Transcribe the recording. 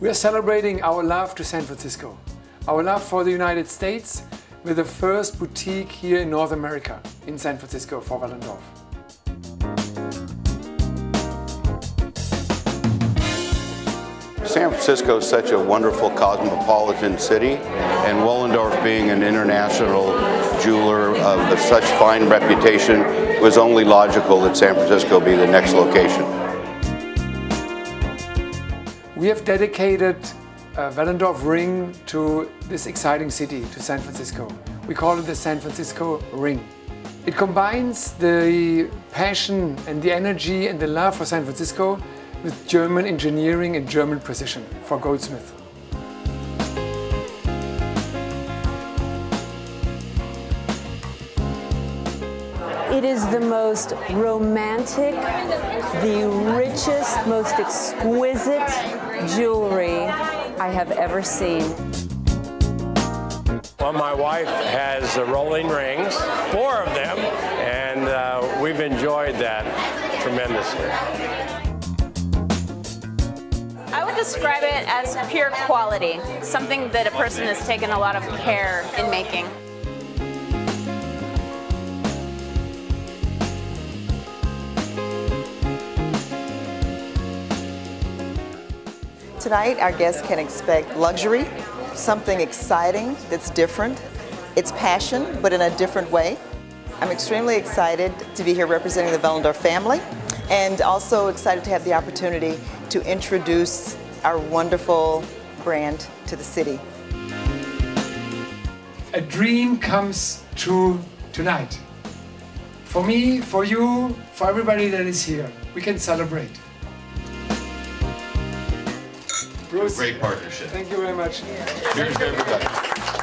We are celebrating our love to San Francisco, our love for the United States with the first boutique here in North America, in San Francisco for Wellendorff. San Francisco is such a wonderful cosmopolitan city, and Wellendorff being an international jeweler of, such fine reputation, was only logical that San Francisco be the next location. We have dedicated a Wellendorff ring to this exciting city, to San Francisco. We call it the San Francisco Ring. It combines the passion and the energy and the love for San Francisco with German engineering and German precision for Goldsmith. It is the most romantic, the richest, most exquisite jewelry I have ever seen. Well, my wife has uh, rolling rings, four of them, and uh, we've enjoyed that tremendously. I would describe it as pure quality, something that a person has taken a lot of care in making. Tonight, our guests can expect luxury, something exciting that's different. It's passion, but in a different way. I'm extremely excited to be here representing the Wellendorff family and also excited to have the opportunity to introduce our wonderful brand to the city. A dream comes true tonight. For me, for you, for everybody that is here. We can celebrate. Bruce, Great partnership. thank you very much. Cheers to everybody.